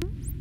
Mm-hmm.